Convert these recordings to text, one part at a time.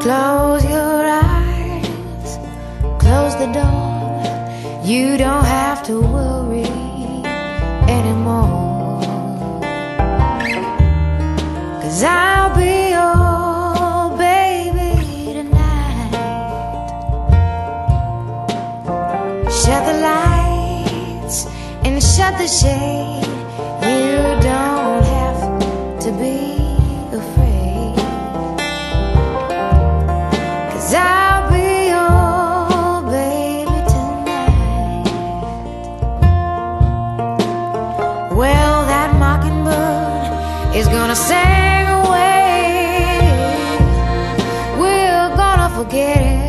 Close your eyes, close the door. You don't have to worry Shut the lights and shut the shade. You don't have to be afraid. Cause I'll be your baby tonight. Well, that mockingbird is gonna sing away. We're gonna forget it.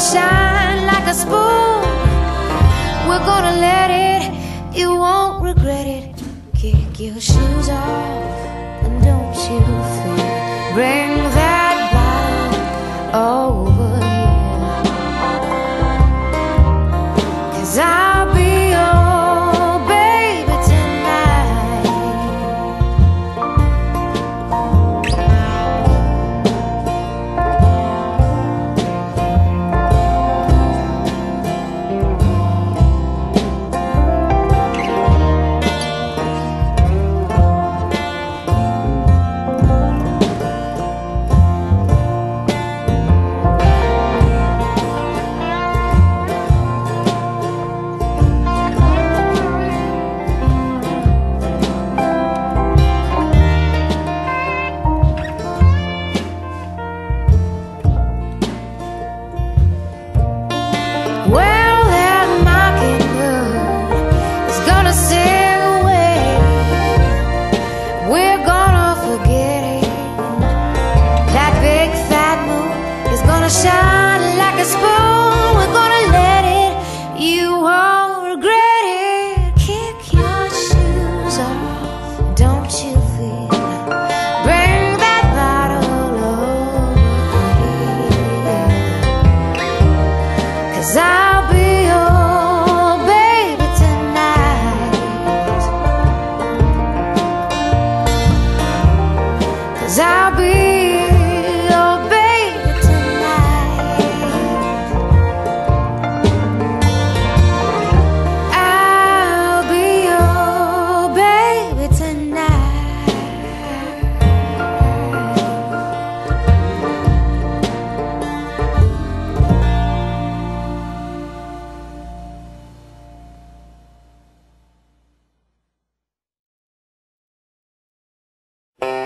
Shine like a spoon. We're gonna let it, you won't regret it. Kick your shoes off and don't you fear. Bring